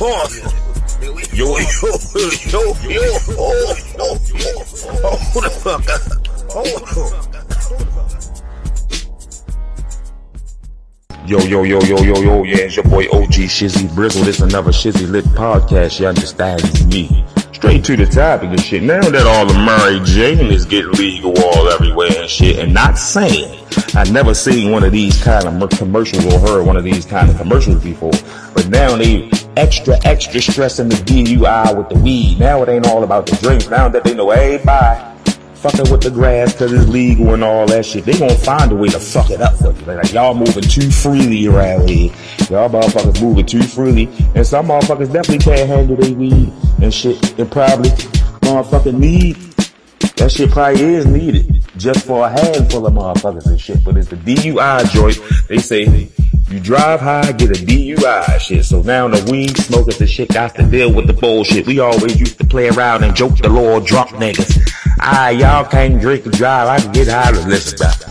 On. Yo, yo, yo, yo, oh, oh, oh, hold the fuck up. Oh. Yo, yo, yo, yo, yo, yo, yeah, it's your boy OG Shizzy Brizzle. This another Shizzy Lit podcast. You understand me? Straight to the topic and shit. Now that all the Mary Jane is getting legal all everywhere and shit, and not saying I never seen one of these kind of commercials or heard one of these kind of commercials before, but now they extra, extra stressing the DUI with the weed. Now it ain't all about the drinks. Now that they know hey, everybody fucking with the grass because it's legal and all that shit. They gonna find a way to fuck it up for you. Like, y'all moving too freely around here. Y'all motherfuckers moving too freely. And some motherfuckers definitely can't handle their weed and shit. And probably motherfucking need. That shit probably is needed just for a handful of motherfuckers and shit. But it's the DUI joint. They say you drive high, get a DUI shit. So now the weed smokers and shit got to deal with the bullshit. We always used to play around and joke the little drunk niggas. Ah, y'all can't drink and drive. I can get high to listen to.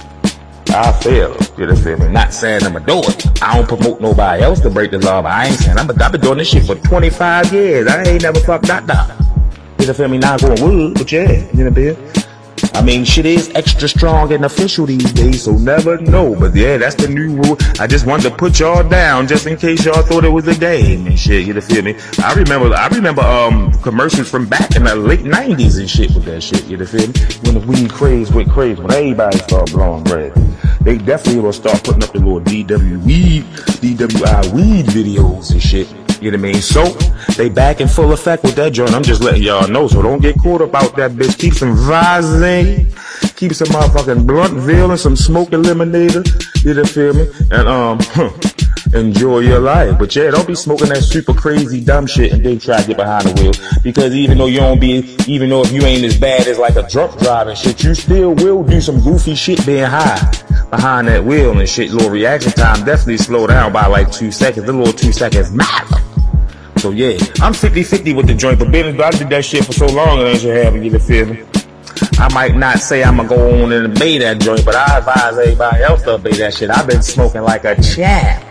I feel, you know feel me? Not saying I'ma do it. I don't promote nobody else to break the law, but I ain't saying I'm, I've been doing this shit for 25 years. I ain't never fucked that dog. You know feel me? Not going wood, but yeah, you know feel I shit is extra strong and official these days, so never know. But yeah, that's the new rule. I just wanted to put y'all down just in case y'all thought it was a game and shit. You feel me? I remember, I remember um commercials from back in the late '90s and shit with that shit. You feel me? When the weed craze went crazy, when everybody started blowing bread, they definitely will start putting up the little DW weed, DWI weed videos and shit. You know what I mean? So they back in full effect with that joint. I'm just letting y'all know. So don't get caught about that bitch. Keep some Vaseline. Keep some motherfucking Bluntville and some smoke eliminator. You know feel me? And um, enjoy your life. But yeah, don't be smoking that super crazy dumb shit and then try to get behind the wheel. Because even though you don't be, even though if you ain't as bad as like a drunk driving shit, you still will do some goofy shit being high behind that wheel and shit. Little reaction time definitely slow down by like two seconds. The little two seconds matter. So yeah, I'm 50-50 with the joint, but baby, I did that shit for so long, and I should have you feel me. I might not say I'm gonna go on and obey that joint, but I advise everybody else to obey that shit. I've been smoking like a champ.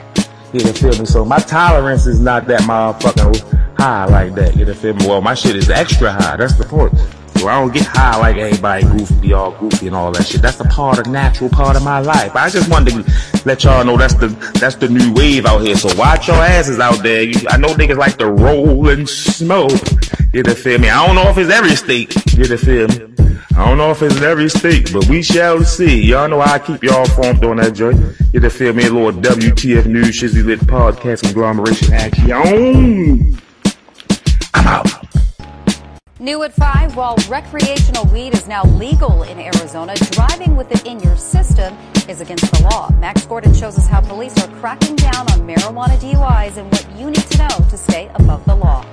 You feel me? So my tolerance is not that motherfucking high like that. You feel me? Well, my shit is extra high. That's the point. I don't get high like everybody goofy, all goofy and all that shit. That's a part of natural part of my life. I just wanted to let y'all know that's the that's the new wave out here. So watch your asses out there. You, I know niggas like to roll and smoke. You know feel me? I don't know if it's every state. You know feel me? I don't know if it's in every state, but we shall see. Y'all know I keep y'all informed on that joint. You know feel me? A little WTF News Shizzy Lit Podcast Conglomeration action. New at 5, while recreational weed is now legal in Arizona, driving with it in your system is against the law. Max Gordon shows us how police are cracking down on marijuana DUIs and what you need to know to stay above the law.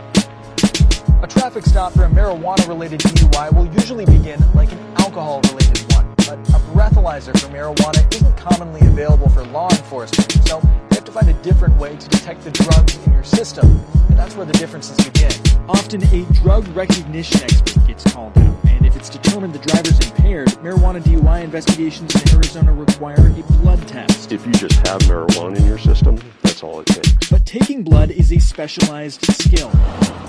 A traffic stop for a marijuana-related DUI will usually begin like an alcohol-related one, but a breathalyzer for marijuana isn't commonly available for law enforcement, so to find a different way to detect the drugs in your system, and that's where the differences begin. Often a drug recognition expert gets called out, and if it's determined the driver's impaired, marijuana DUI investigations in Arizona require a blood test. If you just have marijuana in your system, that's all it takes. But taking blood is a specialized skill.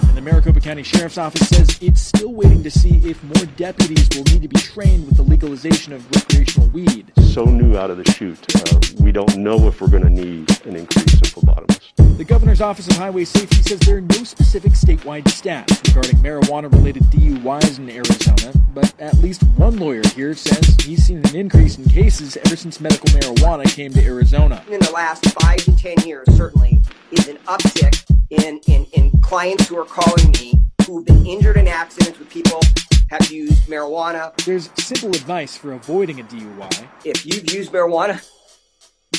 And the Maricopa County Sheriff's Office says it's still waiting to see if more deputies will need to be trained with the legalization of recreational weed. So new out of the chute, uh, we don't know if we're going to need an increase in phlebotomists. The Governor's Office of Highway Safety says there are no specific statewide stats regarding marijuana related DUIs in Arizona, but at least one lawyer here says he's seen an increase in cases ever since medical marijuana came to Arizona. In the last five to ten years, certainly, is an uptick in, in, in clients who are calling me who've been injured in accidents with people have used marijuana. There's simple advice for avoiding a DUI. If you've used marijuana,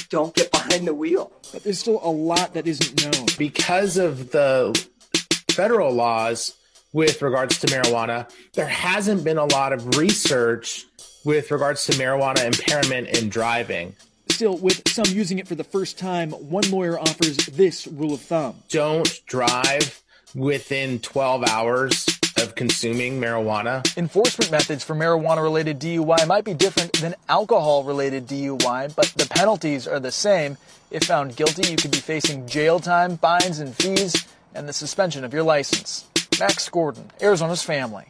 don't get behind the wheel. But there's still a lot that isn't known. Because of the federal laws with regards to marijuana, there hasn't been a lot of research with regards to marijuana impairment in driving. Still, with some using it for the first time, one lawyer offers this rule of thumb Don't drive within 12 hours of consuming marijuana. Enforcement methods for marijuana related DUI might be different than alcohol related DUI, but the penalties are the same. If found guilty, you could be facing jail time, fines, and fees, and the suspension of your license. Max Gordon, Arizona's family.